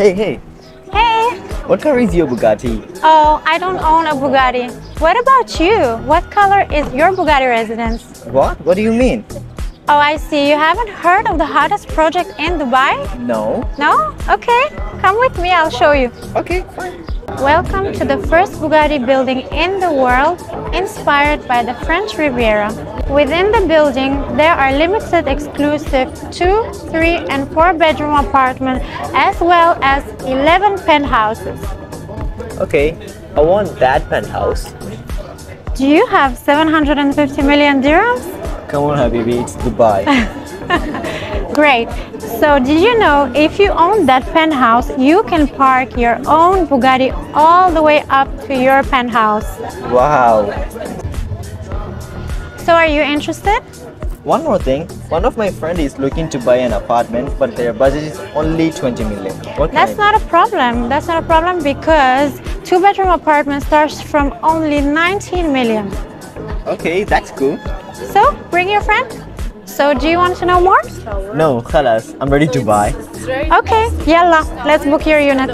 Hey, hey, Hey! what color is your Bugatti? Oh, I don't own a Bugatti. What about you? What color is your Bugatti residence? What? What do you mean? Oh, I see. You haven't heard of the hottest project in Dubai? No. No? Okay. Come with me, I'll show you. Okay, fine. Welcome to the first Bugatti building in the world, inspired by the French Riviera. Within the building, there are limited exclusive 2, 3 and 4 bedroom apartments as well as 11 penthouses. Okay, I want that penthouse. Do you have 750 million dirhams? Come on, Habibi, it's Dubai. Great. So, did you know if you own that penthouse, you can park your own Bugatti all the way up to your penthouse? wow. So, are you interested? One more thing, one of my friend is looking to buy an apartment, but their budget is only 20 million. What That's not a problem. That's not a problem because two bedroom apartment starts from only 19 million. Okay, that's cool. So, bring your friend. So, do you want to know more? No, khalas, I'm ready to buy. Okay, yalla, let's book your unit.